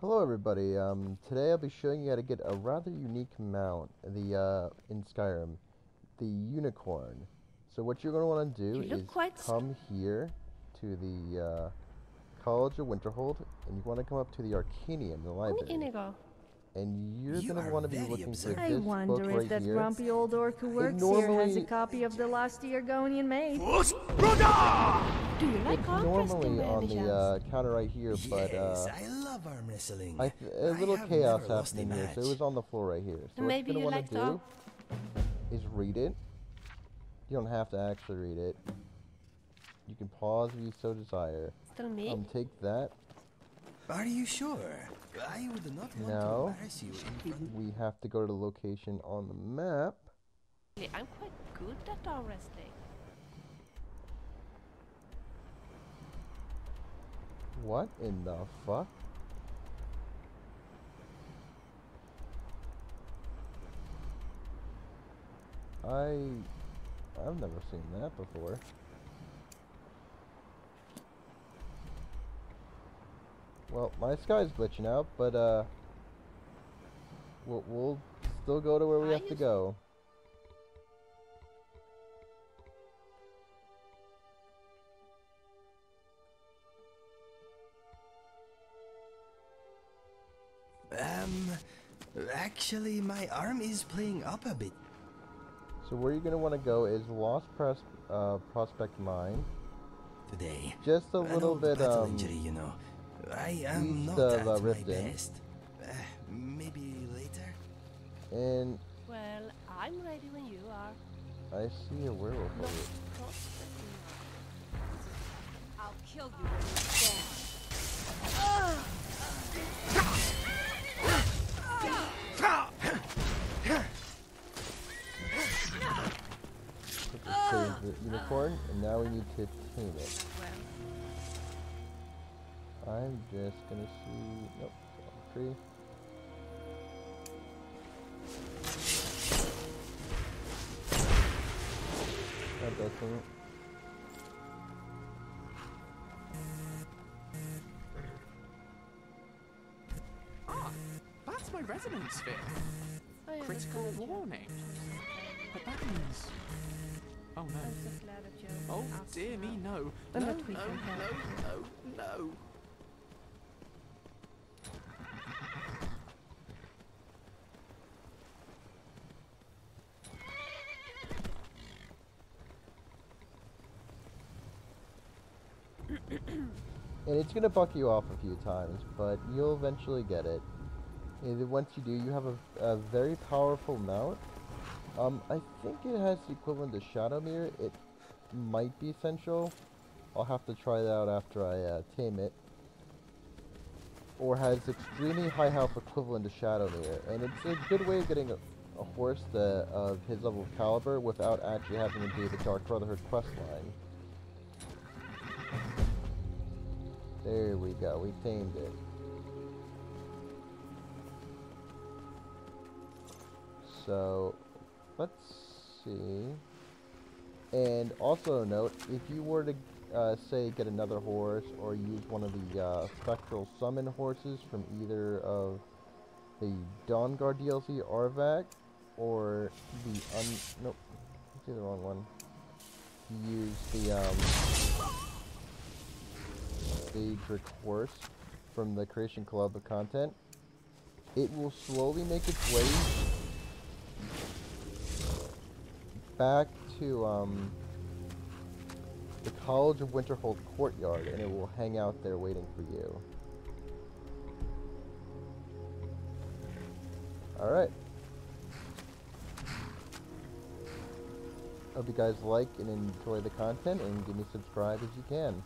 Hello everybody, um, today I'll be showing you how to get a rather unique mount the, uh, in Skyrim, the Unicorn. So what you're going to want to do is quite come here to the, uh, College of Winterhold, and you want to come up to the Arcanaeum, the library. Inigo. And you're You going to are want to be very looking for observant. this I book wonder right if that here. grumpy old orc who works here has normally- a copy of the last Argonian maid. Do you like It's arm normally by on any the, chance? uh, counter right here, but, yes, uh, I love arm wrestling. I th a I little have chaos never lost a happening here, so it match. was on the floor right here. So Maybe what you you're going to to- want to do is read it. You don't have to actually read it. You can pause if you so desire. Still me? Um, take that. Are you sure? I would not want No. to embarrass you We have to go to the location on the map. I'm quite good at arm wrestling. What in the fuck? I... I've never seen that before. Well, my sky's glitching out, but, uh... We'll, we'll still go to where we I have to go. Um, actually, my arm is playing up a bit So where you're gonna want to go is Lost Pros uh, Prospect Mine. today. Just a An little old bit, battle um... injury, you know. I am east not of, at uh, my Riften. best. Uh, maybe later. And Well, I'm ready when you are. I see a werewolf over Lost it. prospect I'll kill you when you're dead. Took the save the unicorn, and now we need to tame it. I'm just gonna see. Nope, tree. That doesn't. Ah, that's my resonance sphere. I am Critical warning. But that means. Oh no. so glad that you Oh dear me, that. no. No, no, no, no, no. And it's gonna buck you off a few times, but you'll eventually get it. And once you do, you have a, a very powerful mount. Um, I think it has the equivalent to Shadowmere. It might be essential. I'll have to try that out after I uh, tame it. Or has extremely high health equivalent to Shadowmere, and it's a good way of getting a, a horse that of his level of caliber without actually having to do the Dark Brotherhood quest line. There we go, we tamed it. So, let's see. And also note, if you were to, uh, say, get another horse or use one of the uh, spectral summon horses from either of the Dawnguard DLC Arvak or the un... Nope, see the wrong one. Use the, um... Daedric horse from the Creation Club of content, it will slowly make its way back to um, the College of Winterhold courtyard, and it will hang out there waiting for you. Alright. Hope you guys like and enjoy the content, and give me subscribe if you can.